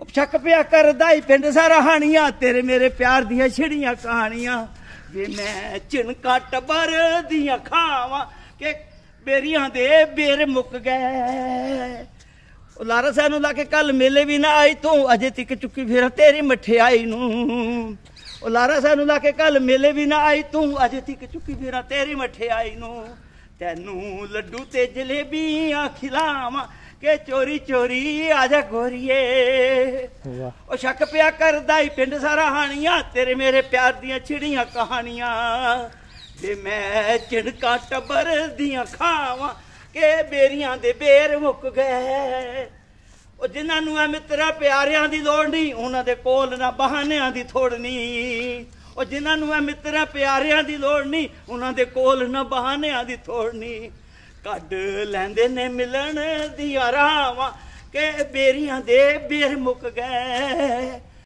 ਉਹ ਸ਼ੱਕ ਪਿਆ ਕਰਦਾ ਹੀ ਪਿੰਡ ਸਾਰਾ ਹਾਣੀਆਂ, ਤੇਰੇ ਮੇਰੇ ਪਿਆਰ ਦੀਆਂ ਛਿੜੀਆਂ ਕਹਾਣੀਆਂ। ਵੇ ਮੈਂ ਚਿਣਕਾ ਟੱਬਰ ਦੀਆਂ ਖਾਵਾਂ ਕਿ ਬੇਰੀਆਂ ਦੇ ਬੇਰ ਮੁੱਕ ਗਏ। ਉਹ ਲਾਰਾ ਸਾਹਿਬ ਨੂੰ ਲਾ ਕੇ ਕੱਲ ਮੇਲੇ ਵੀ ਨਾ ਆਈ, ਤੂੰ ਅਜੇ ਤੱਕ ਚੁੱਕੀ ਫਿਰ ਤੇਰੀ ਮਠਿਆਈ ਨੂੰ। ਉਹ ਲਾਰਾ ਸਾਹਿਬ ਨੂੰ ਲਾ ਕੇ ਕੱਲ ਮੇਲੇ ਵੀ ਨਾ ਆਈ, ਤੂੰ ਅਜੇ ਤੱਕ ਚੁੱਕੀ ਫਿਰ ਤੇਰੀ ਮਠਿਆਈ ਨੂੰ। ਤੈਨੂੰ ਲੱਡੂ ਤੇ ਜਲੇਬੀਆਂ ਖਿਲਾਵਾਂ ਕਿ ਚੋਰੀ ਚੋਰੀ ਆ ਜਾ ਗੋਰੀਏ। ਉਹ ਸ਼ੱਕ ਪਿਆ ਕਰਦਾ ਹੀ ਪਿੰਡ ਸਾਰਾ ਹਾਣੀਆਂ ਤੇਰੇ ਮੇਰੇ ਪਿਆਰ ਦੀਆਂ ਛਿੜੀਆਂ ਕਹਾਣੀਆਂ। ਤੇ ਮੈਂ ਝਿੜਕਾਂ ਟੱਬਰ ਦੀਆਂ ਖਾਵਾਂ ਕਿ ਬੇਰੀਆਂ ਦੇ ਬੇਰ ਮੁੱਕ ਗਏ। ਉਹ ਜਿਨ੍ਹਾਂ ਨੂੰ ਐ ਮਿੱਤਰਾ ਪਿਆਰਿਆਂ ਦੀ ਲੋੜ ਨਹੀਂ ਉਹਨਾਂ ਦੇ ਕੋਲ ਨਾ ਬਹਾਨਿਆਂ ਦੀ ਥੋੜ ਨਹੀਂ ਉਹ ਜਿਨ੍ਹਾਂ ਨੂੰ ਐ ਮਿੱਤਰਾ ਪਿਆਰਿਆਂ ਦੀ ਲੋੜ ਨਹੀਂ ਉਹਨਾਂ ਦੇ ਕੋਲ ਨਾ ਬਹਾਨਿਆਂ ਦੀ ਥੋੜ ਨਹੀਂ ਕੱਢ ਲੈਂਦੇ ਨੇ ਮਿਲਣ ਦੀਆਂ ਰਾਵਾਂ ਕਿ ਬੇਰੀਆਂ ਦੇ ਬੇਰ ਮੁੱਕ ਗਏ।